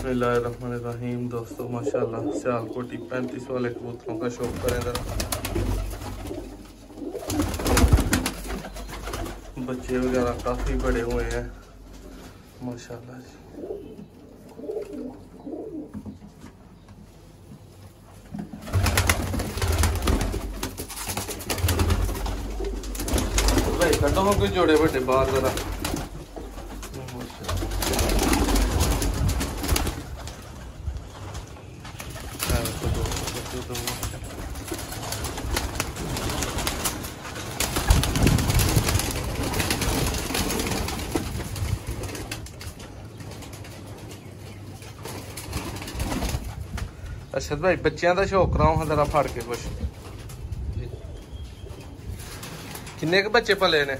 बिस्मिल्लाहिर्रहमानिर्रहीम। दोस्तों, माशाल्लाह, सियालकोटी पैंतीस वाले कबूतरों का शौक करें ज़रा बच्चे वगैरह काफ़ी बड़े हुए हैं। माशाल्लाह जी। भाई, कटो कोई जोड़े बड़े बाहर ज़रा। ਅਰਸ਼ਦ ਭਾਈ ਬੱਚਿਆਂ ਦਾ ਸ਼ੌਕ ਕਰਾਓ ਹਾਂ ਜ਼ਰਾ ਫੜ ਕੇ ਕੁਛ। ਕਿੰਨੇ ਕੁ ਬੱਚੇ ਭਲੇ ਨੇ?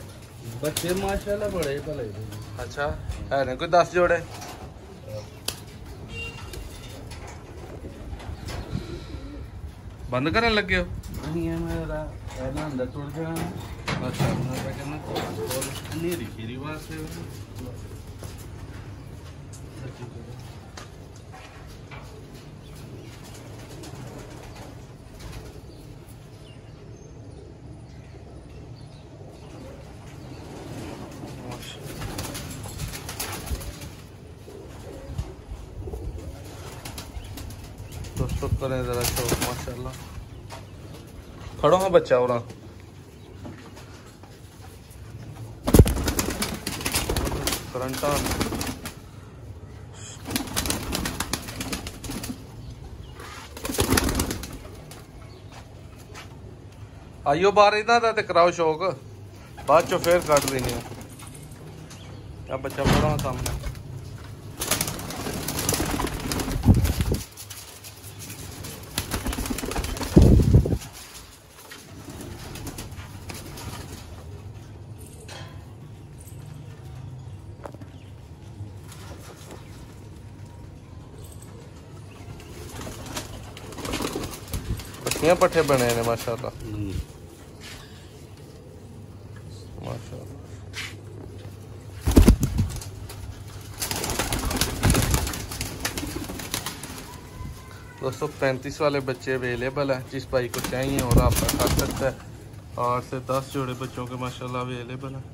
ਬੱਚੇ ਮਾਸ਼ਾਅੱਲਾ ਬੜੇ ਭਲੇ ਨੇ। ਅੱਛਾ ਹੈ ਨੇ ਕੋਈ 10 ਜੋੜੇ? ਬੰਦ ਕਰਨ ਲੱਗੇ ਹੋ? ਨਹੀਂ ਮੇਰਾ ਇਹਨਾਂ ਅੰਦਰ ਟੁੱਟ ਜਾਣਾ। ਅੱਛਾ ਮੈਂ ਕਹਿੰਦਾ ਕੋਲ ਨੇਰੀ ਖੀਰੀ ਵਾਸਤੇ। दोस्तों, करें ज़रा माशाल्लाह। खड़ो हाँ बच्चा और। करंट आइयो बार इन्हों तो कराओ शौक। बाद चो फिर कट देने। बच्चा पढ़ा सामने। बढ़िया पट्ठे बने हैं माशाल्लाह। हम्म। माशाल्लाह। दोस्तों पैंतीस वाले बच्चे अवेलेबल हैं जिस भाई को चाहिए और आप कर सकता है। आठ से दस जोड़े बच्चों के माशाल्लाह अवेलेबल हैं।